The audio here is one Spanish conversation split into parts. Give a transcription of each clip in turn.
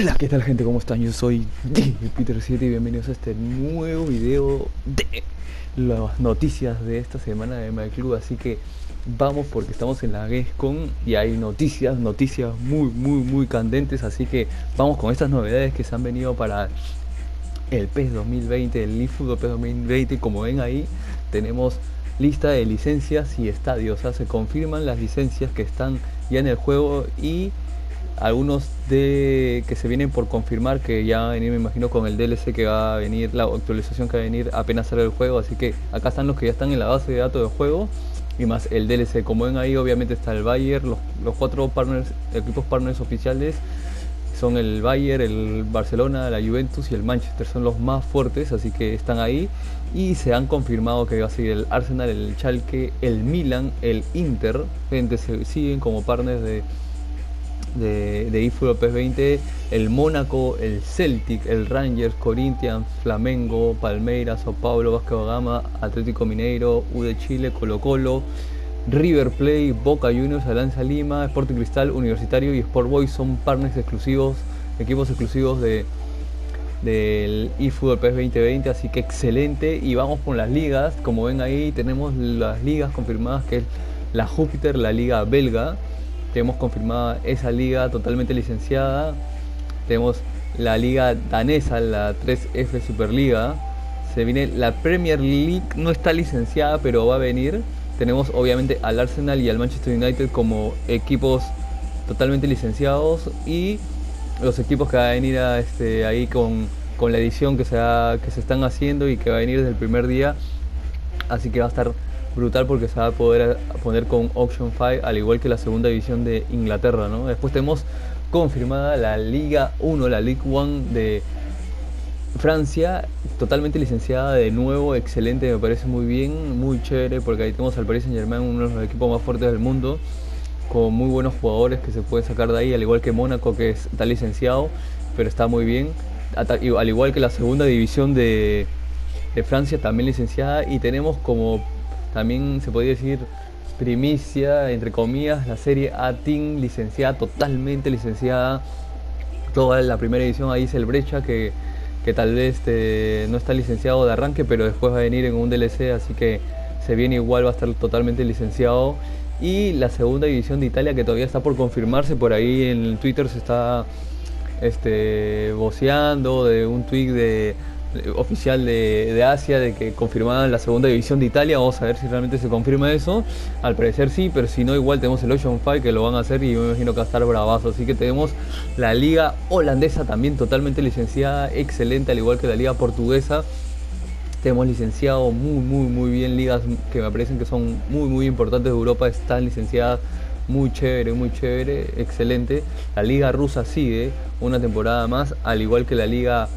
Hola, ¿qué tal gente? ¿Cómo están? Yo soy Peter7 y bienvenidos a este nuevo video de las noticias de esta semana de My Club. Así que vamos porque estamos en la Gamescom y hay noticias, noticias muy, muy, muy candentes. Así que vamos con estas novedades que se han venido para el PES 2020, el eFootball PES 2020. Como ven ahí, tenemos lista de licencias y estadios. O sea, se confirman las licencias que están ya en el juego y algunos de que se vienen por confirmar que ya va a venir me imagino con el DLC que va a venir la actualización que va a venir apenas sale el juego. Así que acá están los que ya están en la base de datos del juego y más el DLC como ven ahí obviamente está el Bayern los, cuatro partners equipos partners oficiales son el Bayern, el Barcelona, la Juventus y el Manchester. Son los más fuertes así que están ahí. Y se han confirmado que va a seguir el Arsenal, el Schalke, el Milan, el Inter. Gente se siguen como partners de de, de eFootball PES 20, el Mónaco, el Celtic, el Rangers, Corinthians, Flamengo, Palmeiras, Sao Paulo, Vasco Gama, Atlético Mineiro, U de Chile, Colo Colo, River Plate, Boca Juniors, Alianza Lima, Sporting Cristal, Universitario y Sport Boys son partners exclusivos, equipos exclusivos de del eFootball PES 2020, así que excelente. Y vamos con las ligas, como ven ahí tenemos las ligas confirmadas que es la Júpiter, la liga belga, tenemos confirmada esa liga totalmente licenciada. Tenemos la liga danesa, la 3F Superliga. Se viene la Premier League, no está licenciada, pero va a venir. Tenemos obviamente al Arsenal y al Manchester United como equipos totalmente licenciados y los equipos que van a venir este, ahí con, con la edición que se, que se están haciendo y que va a venir desde el primer día. Así que va a estar brutal porque se va a poder poner con Option 5 al igual que la segunda división de Inglaterra. ¿no? Después tenemos confirmada la Liga 1, la League 1 de Francia, totalmente licenciada de nuevo, excelente, me parece muy bien, muy chévere porque ahí tenemos al Paris Saint Germain, uno de los equipos más fuertes del mundo, con muy buenos jugadores que se pueden sacar de ahí, al igual que Mónaco que está licenciado, pero está muy bien, al igual que la segunda división de Francia también licenciada y tenemos como también se podría decir primicia, entre comillas, la serie A Team licenciada, totalmente licenciada. Toda la primera edición ahí es el Brecha que, tal vez este, no está licenciado de arranque, pero después va a venir en un DLC, así que se viene igual, va a estar totalmente licenciado. Y la segunda edición de Italia que todavía está por confirmarse, por ahí en Twitter se está este, voceando de un tweet de oficial de, Asia de que confirmaban la segunda división de Italia. Vamos a ver si realmente se confirma eso. Al parecer sí, pero si no, igual tenemos el Ocean 5 que lo van a hacer y me imagino que va a estar bravazo. Así que tenemos la liga holandesa también totalmente licenciada, excelente, al igual que la liga portuguesa. Tenemos licenciado muy, muy, muy bien ligas que me parecen que son muy, muy importantes de Europa. Están licenciadas muy chévere, muy chévere, excelente. La liga rusa sigue una temporada más, al igual que la liga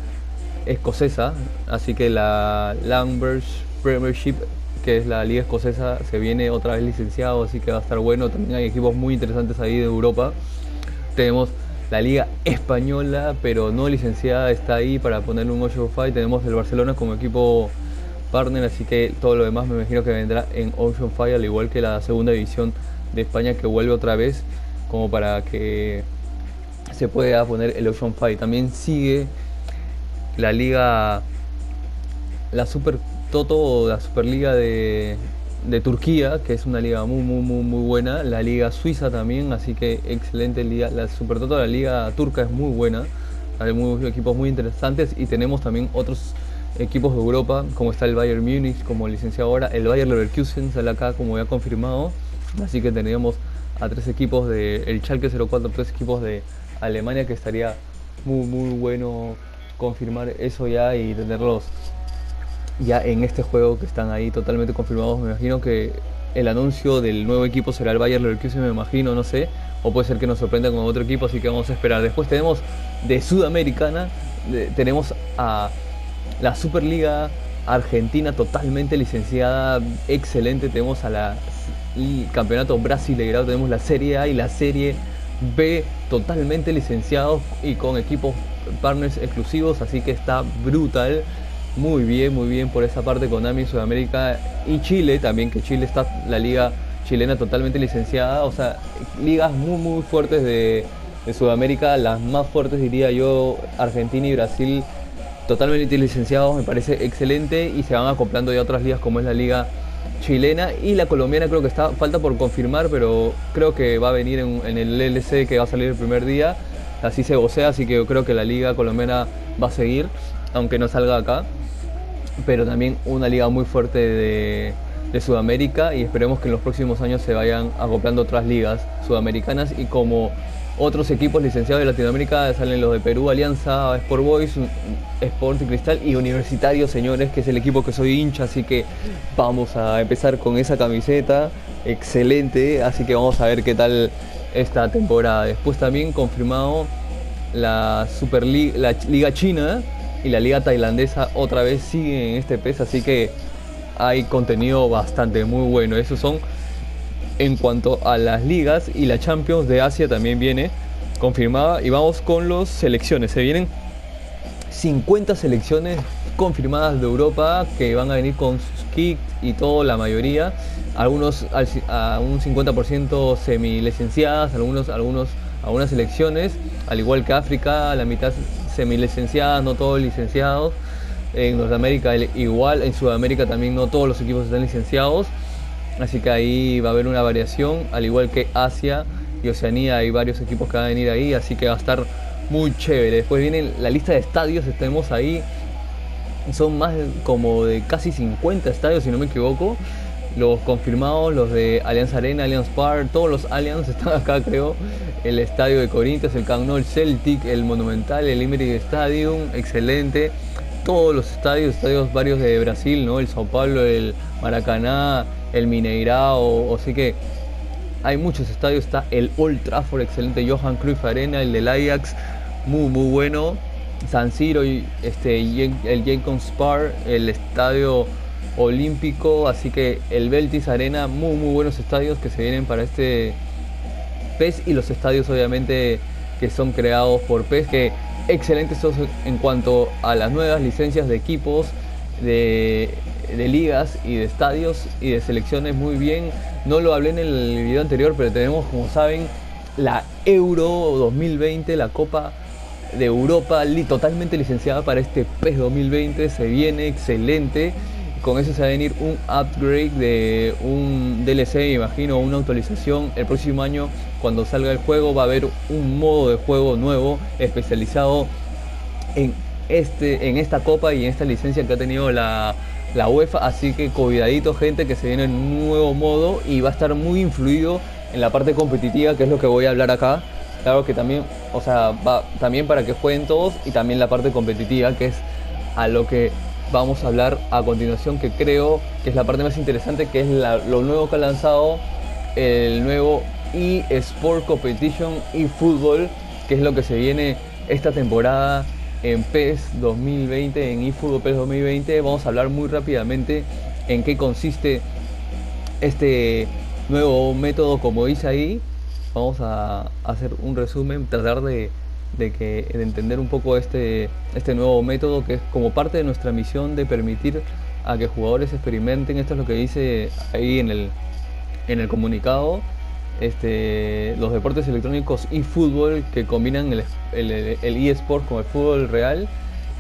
escocesa, así que la Lambert Premiership, que es la liga escocesa, se viene otra vez licenciado, así que va a estar bueno. También hay equipos muy interesantes ahí de Europa. Tenemos la liga española, pero no licenciada, está ahí para ponerle un 8 5 Tenemos el Barcelona como equipo partner, así que todo lo demás me imagino que vendrá en Ocean Fire, al igual que la segunda división de España que vuelve otra vez, como para que se pueda poner el Ocean Fire. También sigue la liga, la Super Toto la Superliga de, de Turquía, que es una liga muy, muy, muy, muy buena. La liga suiza también, así que excelente liga. La Super Toto, la liga turca es muy buena. Hay muy, equipos muy interesantes y tenemos también otros equipos de Europa, como está el Bayern Múnich, como licenciado ahora, el Bayern Leverkusen sale acá como ya confirmado. Así que tendríamos a tres equipos de el Schalke 04, tres equipos de Alemania que estaría muy muy bueno confirmar eso ya y tenerlos ya en este juego que están ahí totalmente confirmados. Me imagino que el anuncio del nuevo equipo será el Bayern Leverkusen, me imagino, no sé. O puede ser que nos sorprenda con otro equipo, así que vamos a esperar. Después tenemos de Sudamericana, tenemos a la Superliga Argentina totalmente licenciada, excelente. Tenemos a la campeonato brasileño, tenemos la Serie A y la Serie B totalmente licenciados y con equipos partners exclusivos, así que está brutal. Muy bien, muy bien por esa parte Konami Sudamérica y Chile también, que Chile está la liga chilena totalmente licenciada, o sea, ligas muy muy fuertes de, de Sudamérica, las más fuertes diría yo, Argentina y Brasil, totalmente licenciados, me parece excelente. Y se van acoplando ya otras ligas como es la liga chilena y la colombiana creo que está falta por confirmar, pero creo que va a venir en, en el LC que va a salir el primer día, así se vocea, así que yo creo que la liga colombiana va a seguir, aunque no salga acá, pero también una liga muy fuerte de de Sudamérica y esperemos que en los próximos años se vayan acoplando otras ligas sudamericanas. Y como otros equipos licenciados de Latinoamérica salen los de Perú, Alianza, Sport Boys, Sport y Cristal y Universitario, señores, que es el equipo que soy hincha, así que vamos a empezar con esa camiseta, excelente, así que vamos a ver qué tal esta temporada. Después también confirmado la Superliga, la Liga China y la Liga Tailandesa otra vez siguen en este pez, así que hay contenido bastante muy bueno. Esos son en cuanto a las ligas y la Champions de Asia también viene confirmada. Y vamos con las selecciones. Se vienen 50 selecciones confirmadas de Europa que van a venir con kits y todo, la mayoría. Algunos a un 50% semi licenciadas, algunos, algunos, algunas selecciones, al igual que África, la mitad semi licenciadas, no todos licenciados en Norteamérica igual, en Sudamérica también no todos los equipos están licenciados, así que ahí va a haber una variación, al igual que Asia y Oceanía hay varios equipos que van a venir ahí, así que va a estar muy chévere. Después viene la lista de estadios, tenemos ahí, son más como de casi 50 estadios si no me equivoco. Los confirmados, los de Alianza Arena, Allianz Park, todos los Allianz están acá creo. El estadio de Corintias, el Camp el Celtic, el Monumental, el Limerick Stadium, excelente todos los estadios, estadios varios de Brasil, ¿no? El Sao Paulo, el Maracaná, el Mineirao, o, sí que hay muchos estadios, está el Old Trafford, excelente, Johan Cruyff Arena, el del Ajax, muy muy bueno, San Siro, este, el Jacobs Park, el Estadio Olímpico, así que el Beltis Arena, muy muy buenos estadios que se vienen para este PES y los estadios obviamente que son creados por PES que excelentes en cuanto a las nuevas licencias de equipos, de, ligas y de estadios y de selecciones muy bien. No lo hablé en el video anterior, pero tenemos, como saben, la Euro 2020, la Copa de Europa totalmente licenciada para este PES 2020. Se viene excelente. Con eso se va a venir un upgrade de un DLC, me imagino, una actualización. El próximo año, cuando salga el juego, va a haber un modo de juego nuevo especializado en, este, en esta copa y en esta licencia que ha tenido la, la UEFA. Así que cuidadito, gente, que se viene en un nuevo modo y va a estar muy influido en la parte competitiva, que es lo que voy a hablar acá. Claro que también, o sea, va también para que jueguen todos y también la parte competitiva, que es a lo que vamos a hablar a continuación, que creo que es la parte más interesante, que es lo nuevo que ha lanzado el nuevo eSport Competition y Fútbol, que es lo que se viene esta temporada en PES 2020, en eFootball PES 2020. Vamos a hablar muy rápidamente en qué consiste este nuevo método, como dice ahí. Vamos a hacer un resumen, tratar de de, que, de entender un poco este, este nuevo método que es como parte de nuestra misión de permitir a que jugadores experimenten. Esto es lo que dice ahí en el, en el comunicado. Este, los deportes electrónicos y fútbol que combinan el, el, eSport con el fútbol real.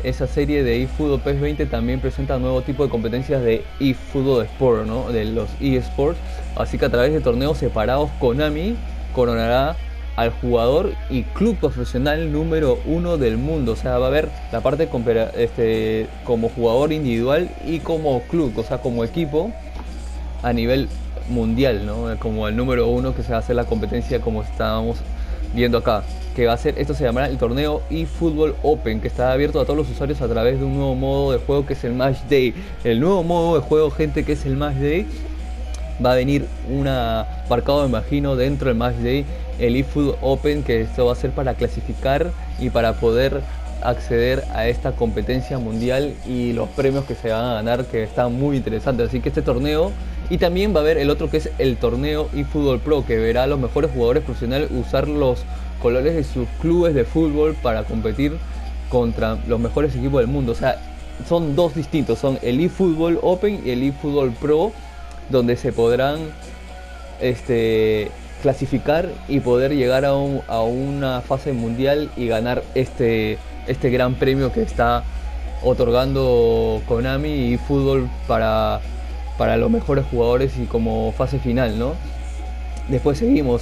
Esa serie de eFootball PES 20 también presenta un nuevo tipo de competencias de eFootball Sport, ¿no? de los eSports. Así que a través de torneos separados, Konami coronará al jugador y club profesional número uno del mundo. O sea, va a haber la parte este, como jugador individual y como club, o sea, como equipo a nivel mundial, ¿no? Como el número uno que se va a hacer la competencia como estábamos viendo acá. Que va a ser, esto se llamará el torneo eFootball Open, que está abierto a todos los usuarios a través de un nuevo modo de juego que es el Match Day. El nuevo modo de juego, gente, que es el Match Day, va a venir una marcado, me imagino, dentro del Match Day el eFood Open, que esto va a ser para clasificar y para poder acceder a esta competencia mundial y los premios que se van a ganar que están muy interesantes. Así que este torneo y también va a haber el otro que es el torneo eFootball Pro que verá a los mejores jugadores profesionales usar los colores de sus clubes de fútbol para competir contra los mejores equipos del mundo. O sea, son dos distintos, son el eFootball Open y el eFootball Pro donde se podrán este clasificar y poder llegar a, una fase mundial y ganar este, este gran premio que está otorgando Konami y fútbol para, para los mejores jugadores y como fase final, ¿no? Después seguimos.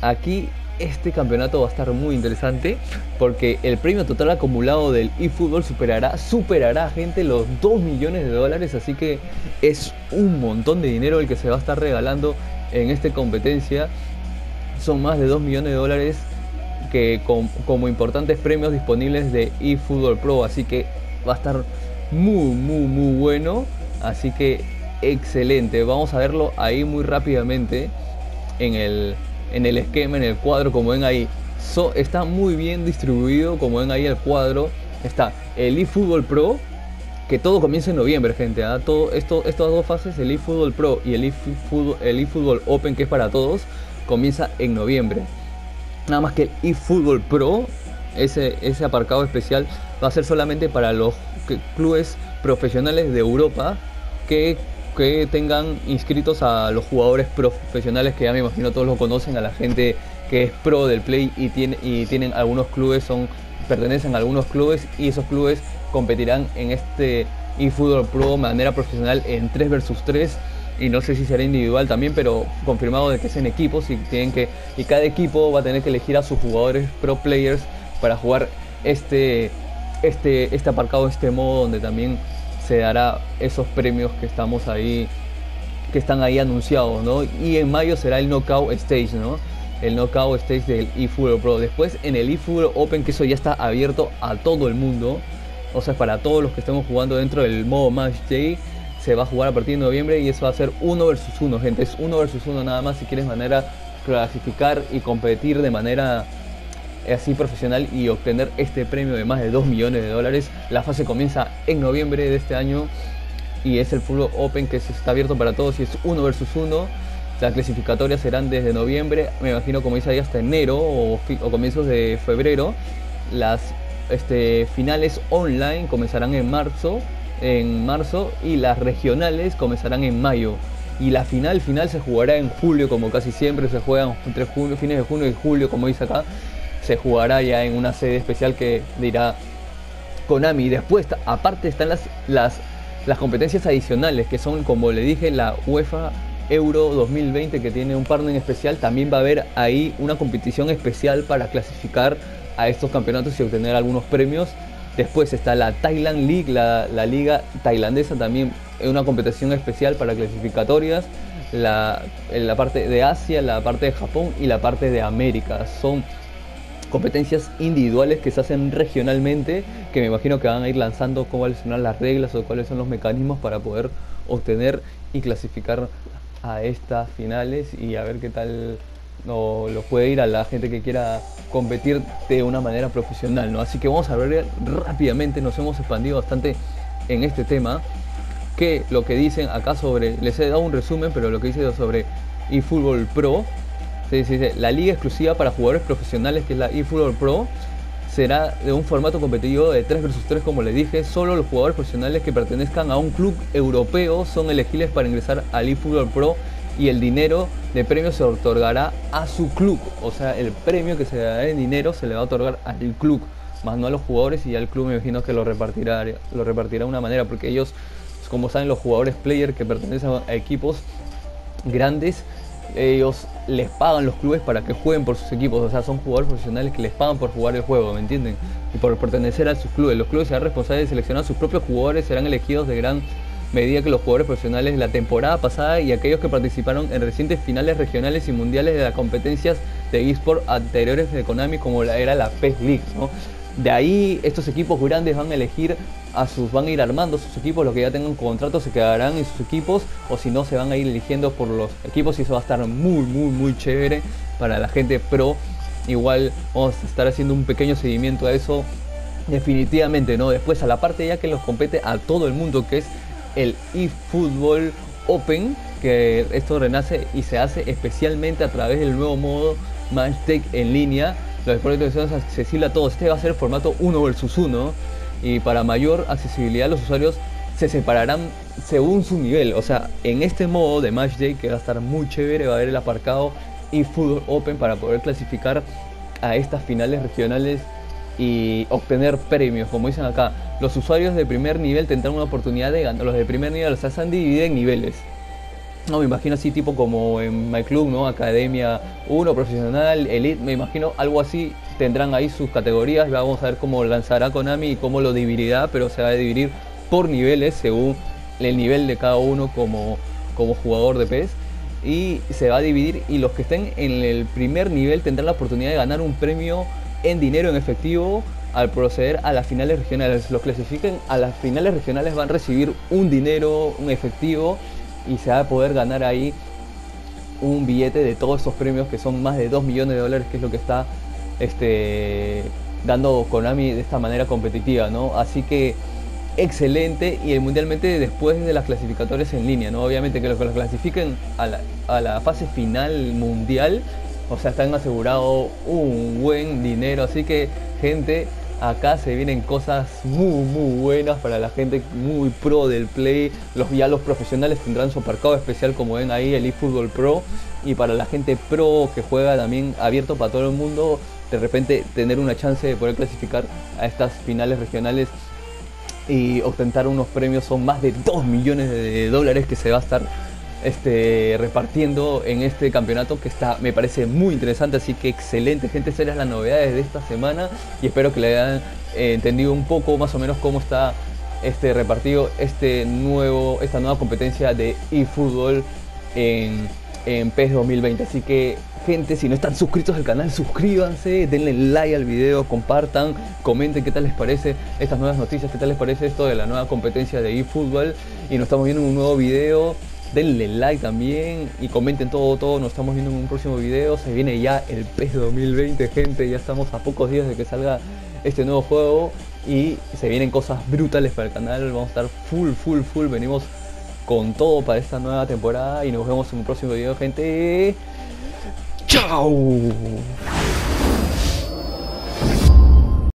Aquí este campeonato va a estar muy interesante porque el premio total acumulado del eFootball superará, superará gente los 2 millones de dólares, así que es un montón de dinero el que se va a estar regalando en esta competencia. Son más de 2 millones de dólares que como importantes premios disponibles de eFootball Pro, así que va a estar muy, muy, muy bueno. Así que excelente, vamos a verlo ahí muy rápidamente en el, en el esquema, en el cuadro, como ven ahí. está muy bien distribuido, como ven ahí el cuadro. Está el eFootball Pro, que todo comienza en noviembre, gente. ¿ah? Todo esto, estas dos fases, el eFootball Pro y el eFootball, Open, que es para todos, comienza en noviembre. Nada más que el eFootball Pro, ese, ese aparcado especial, va a ser solamente para los clubes profesionales de Europa que que tengan inscritos a los jugadores profesionales que ya me imagino todos lo conocen, a la gente que es pro del play y, tiene, y tienen algunos clubes, son pertenecen a algunos clubes y esos clubes competirán en este eFootball Pro de manera profesional en 3 versus 3 y no sé si será individual también, pero confirmado de que es en equipos y tienen que y cada equipo va a tener que elegir a sus jugadores pro players para jugar este este este aparcado este modo donde también se dará esos premios que estamos ahí, que están ahí anunciados, ¿no? Y en mayo será el Knockout Stage, ¿no? El Knockout Stage del eFootball Pro. Después en el eFootball Open, que eso ya está abierto a todo el mundo, o sea, para todos los que estemos jugando dentro del modo Match Day, se va a jugar a partir de noviembre y eso va a ser uno versus uno, gente. Es uno versus uno nada más si quieres manera clasificar y competir de manera así profesional y obtener este premio de más de 2 millones de dólares. La fase comienza en noviembre de este año y es el Fútbol Open que está abierto para todos y es uno versus uno. Las clasificatorias serán desde noviembre, me imagino como dice ahí hasta enero o, comienzos de febrero. Las este, finales online comenzarán en marzo, en marzo y las regionales comenzarán en mayo. Y la final final se jugará en julio como casi siempre se juegan entre fines de junio y julio como dice acá se jugará ya en una sede especial que dirá Konami. Después, aparte están las, las, las competencias adicionales, que son, como le dije, la UEFA Euro 2020, que tiene un partner especial. También va a haber ahí una competición especial para clasificar a estos campeonatos y obtener algunos premios. Después está la Thailand League, la, la liga tailandesa también, es una competición especial para clasificatorias. La, la parte de Asia, la parte de Japón y la parte de América. Son competencias individuales que se hacen regionalmente, que me imagino que van a ir lanzando cuáles son las reglas o cuáles son los mecanismos para poder obtener y clasificar a estas finales y a ver qué tal no, lo puede ir a la gente que quiera competir de una manera profesional. ¿no? Así que vamos a ver rápidamente, nos hemos expandido bastante en este tema, que lo que dicen acá sobre, les he dado un resumen, pero lo que dice sobre eFootball Pro Sí, sí, La liga exclusiva para jugadores profesionales, que es la eFootball Pro, será de un formato competitivo de 3 vs 3, como le dije. Solo los jugadores profesionales que pertenezcan a un club europeo son elegibles para ingresar al eFootball Pro y el dinero de premio se otorgará a su club. O sea, el premio que se dará en dinero se le va a otorgar al club, más no a los jugadores y ya el club me imagino que lo repartirá, lo repartirá de una manera, porque ellos, como saben, los jugadores player que pertenecen a equipos grandes ellos les pagan los clubes para que jueguen por sus equipos, o sea, son jugadores profesionales que les pagan por jugar el juego, ¿me entienden? Y por pertenecer a sus clubes. Los clubes serán responsables de seleccionar sus propios jugadores, serán elegidos de gran medida que los jugadores profesionales de la temporada pasada y aquellos que participaron en recientes finales regionales y mundiales de las competencias de eSport anteriores de Konami como era la PES League, ¿no? De ahí estos equipos grandes van a elegir a sus, van a ir armando sus equipos, los que ya tengan contrato se quedarán en sus equipos, o si no se van a ir eligiendo por los equipos y eso va a estar muy, muy, muy chévere para la gente pro. Igual vamos a estar haciendo un pequeño seguimiento a eso. Definitivamente, ¿no? Después a la parte ya que los compete a todo el mundo, que es el eFootball Open, que esto renace y se hace especialmente a través del nuevo modo Match en línea los deportes son accesibles a todos. Este va a ser formato 1 versus 1 y para mayor accesibilidad los usuarios se separarán según su nivel. O sea, en este modo de Match Day que va a estar muy chévere, va a haber el aparcado eFootball Open para poder clasificar a estas finales regionales y obtener premios, como dicen acá. Los usuarios de primer nivel tendrán una oportunidad de ganar. Los de primer nivel, se han dividido en niveles. No, me imagino así tipo como en My Club, ¿no? Academia 1, profesional, elite, me imagino algo así. Tendrán ahí sus categorías, vamos a ver cómo lanzará Konami y cómo lo dividirá, pero se va a dividir por niveles según el nivel de cada uno como, como jugador de PES. Y se va a dividir y los que estén en el primer nivel tendrán la oportunidad de ganar un premio en dinero en efectivo al proceder a las finales regionales. Los clasifiquen a las finales regionales van a recibir un dinero, un efectivo y se va a poder ganar ahí un billete de todos esos premios que son más de 2 millones de dólares, que es lo que está este, dando Konami de esta manera competitiva, ¿no? Así que excelente y mundialmente después de las clasificatorias en línea, ¿no? Obviamente que los que los clasifiquen a la, a la fase final mundial, o sea, están asegurado un buen dinero, así que gente, acá se vienen cosas muy muy buenas para la gente muy pro del play. Los ya los profesionales tendrán su aparcado especial como ven ahí el eFootball Pro y para la gente pro que juega también abierto para todo el mundo, de repente tener una chance de poder clasificar a estas finales regionales y ostentar unos premios son más de 2 millones de dólares que se va a estar este, repartiendo en este campeonato que está, me parece muy interesante, así que excelente gente, esas eran las novedades de esta semana y espero que le hayan eh, entendido un poco más o menos cómo está este repartido, este nuevo, esta nueva competencia de eFootball en, en PES 2020, así que gente, si no están suscritos al canal, suscríbanse, denle like al video, compartan, comenten qué tal les parece estas nuevas noticias, qué tal les parece esto de la nueva competencia de eFootball. Y nos estamos viendo en un nuevo video denle like también y comenten todo, todo. Nos estamos viendo en un próximo video. Se viene ya el PES 2020, gente. Ya estamos a pocos días de que salga este nuevo juego y se vienen cosas brutales para el canal. Vamos a estar full, full, full. Venimos con todo para esta nueva temporada y nos vemos en un próximo video, gente. ¡Chao!